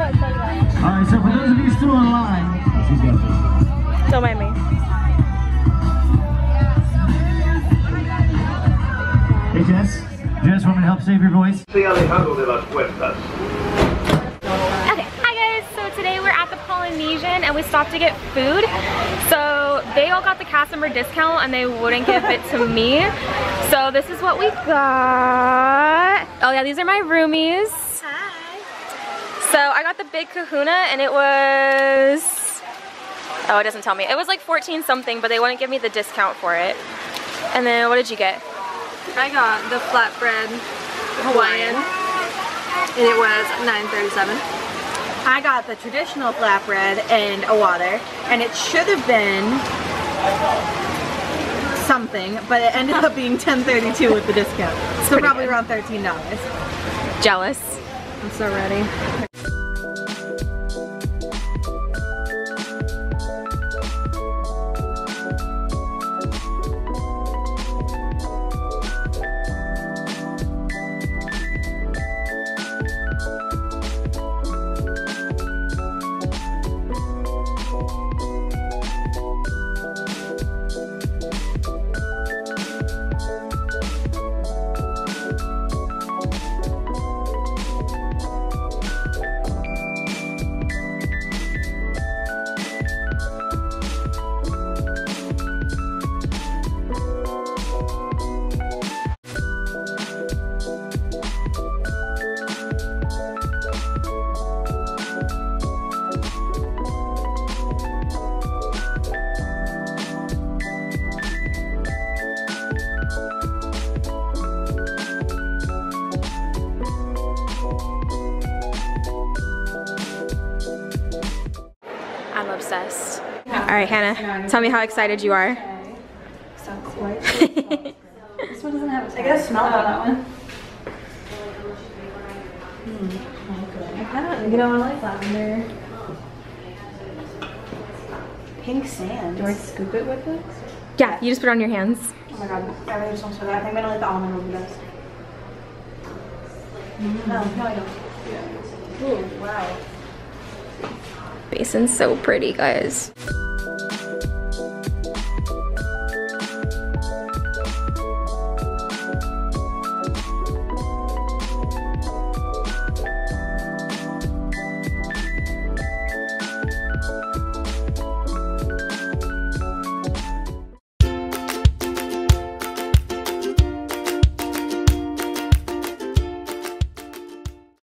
Alright, so for those of you still online. Don't mind me. Hey Jess, Jess, want me to help save your voice? Okay, hi guys, so today we're at the Polynesian and we stopped to get food. So they all got the cast member discount and they wouldn't give it to me. So this is what we got. Oh yeah, these are my roomies. I got the big kahuna and it was, oh it doesn't tell me. It was like 14 something but they wouldn't give me the discount for it. And then what did you get? I got the flatbread Hawaiian, and it was $9.37. I got the traditional flatbread and a water, and it should have been something, but it ended up being 10.32 with the discount. So probably good. around $13. Jealous. I'm so ready. I'm obsessed. All right, Hannah, tell me how excited you are. This one doesn't have I guess smell about that one. Hmm, I don't, you know, I like lavender. Pink sand. Do I scoop it with this? yeah, you just put it on your hands. Oh my god, I really just want to try that. I think I'm gonna like the almond will be best. Mm. No, no I don't. Ooh, wow. Basin's so pretty, guys.